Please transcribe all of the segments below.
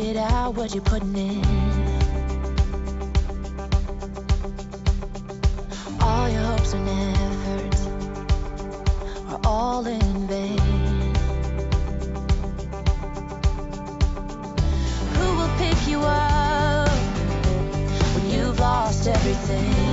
it out what you're putting in. All your hopes and efforts are all in vain. Who will pick you up when you've lost everything?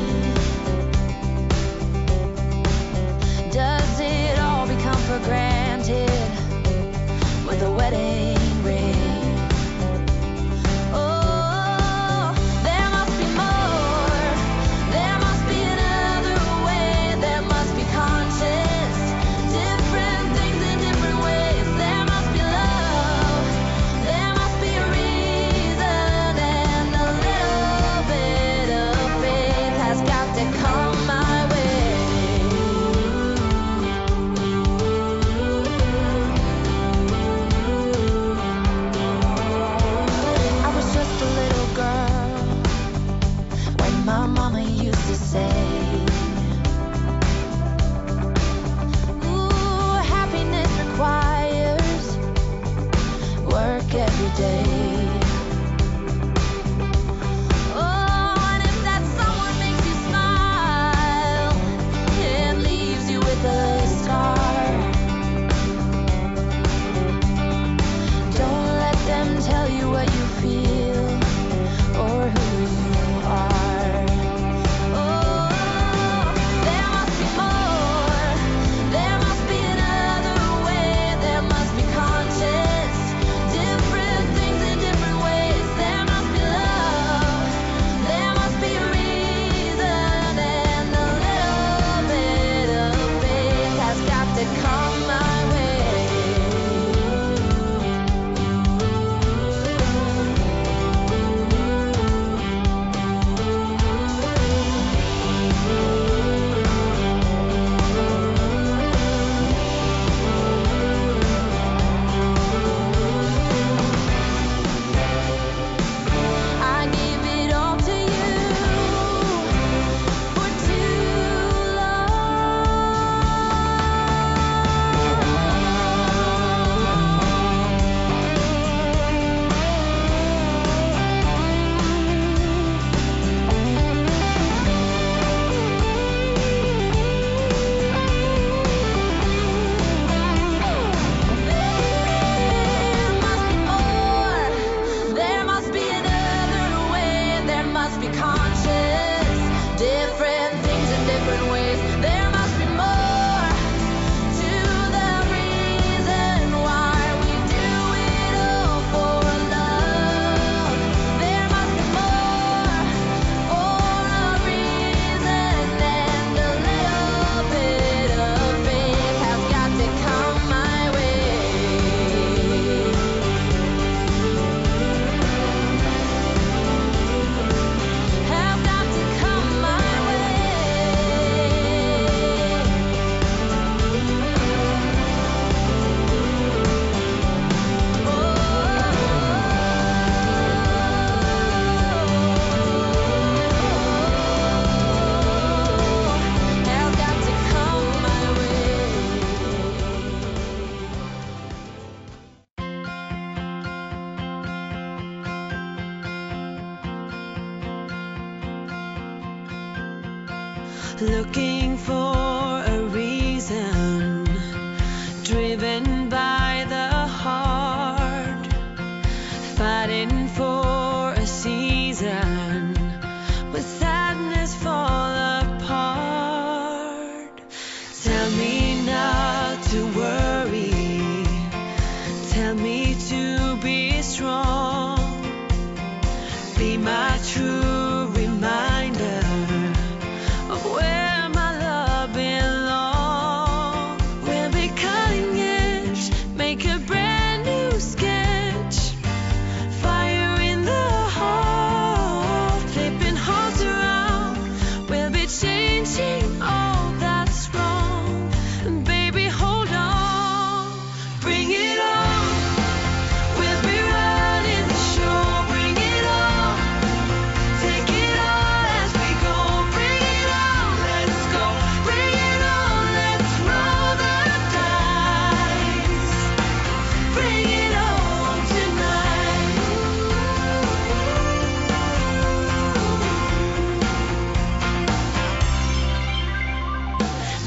looking for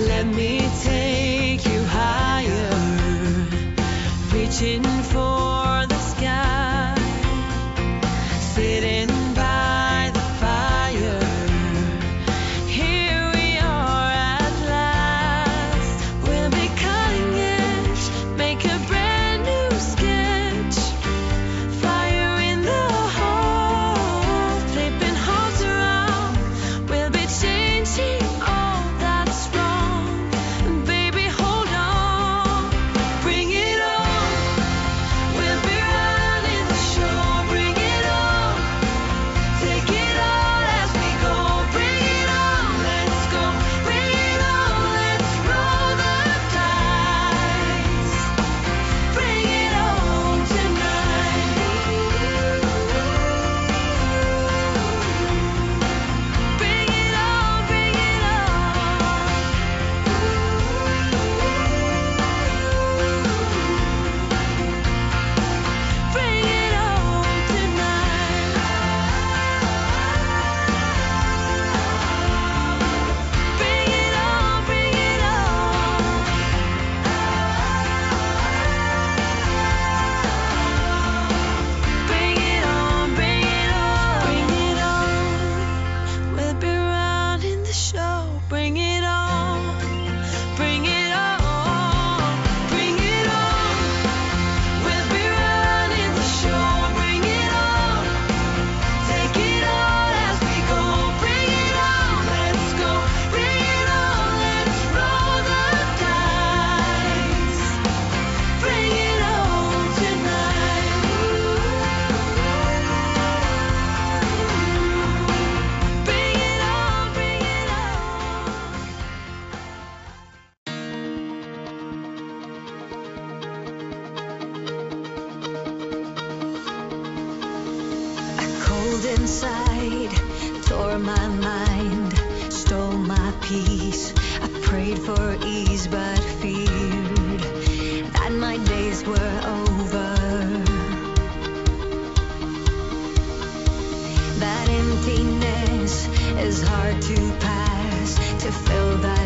Let me take you higher, reaching for. my mind, stole my peace. I prayed for ease, but feared that my days were over. That emptiness is hard to pass to fill that.